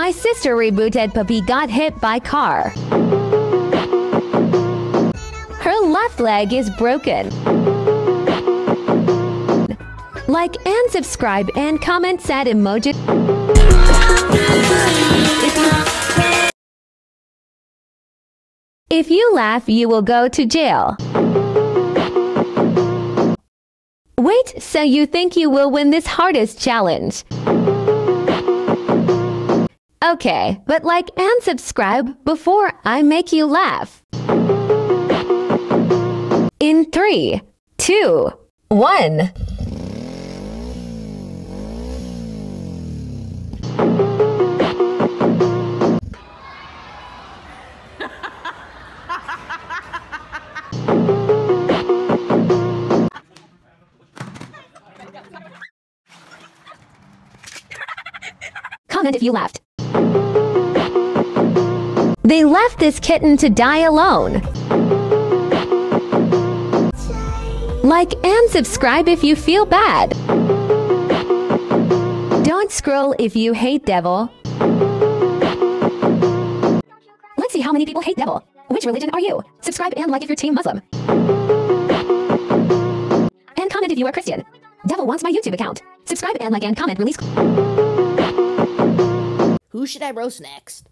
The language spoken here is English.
My sister rebooted puppy got hit by car. Her left leg is broken. Like and subscribe and comment sad emoji. If you, if you laugh, you will go to jail. Wait, so you think you will win this hardest challenge? Okay, but like and subscribe before I make you laugh. In three, two, one. Comment if you laughed. They left this kitten to die alone. Like and subscribe if you feel bad. Don't scroll if you hate devil. Let's see how many people hate devil. Which religion are you? Subscribe and like if you're team Muslim. And comment if you are Christian. Devil wants my YouTube account. Subscribe and like and comment release. Who should I roast next?